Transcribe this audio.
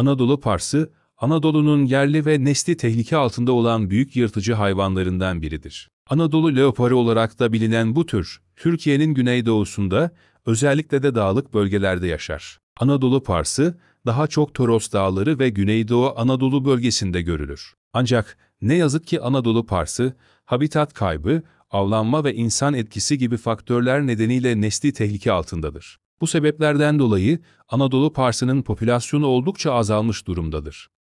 Anadolu parsı, Anadolu'nun yerli ve nesli tehlike altında olan büyük yırtıcı hayvanlarından biridir. Anadolu leoparı olarak da bilinen bu tür, Türkiye'nin güneydoğusunda, özellikle de dağlık bölgelerde yaşar. Anadolu parsı, daha çok Toros Dağları ve Güneydoğu Anadolu bölgesinde görülür. Ancak ne yazık ki Anadolu parsı, habitat kaybı, avlanma ve insan etkisi gibi faktörler nedeniyle nesli tehlike altındadır. Bu sebeplerden dolayı Anadolu parsının popülasyonu oldukça azalmış durumdadır.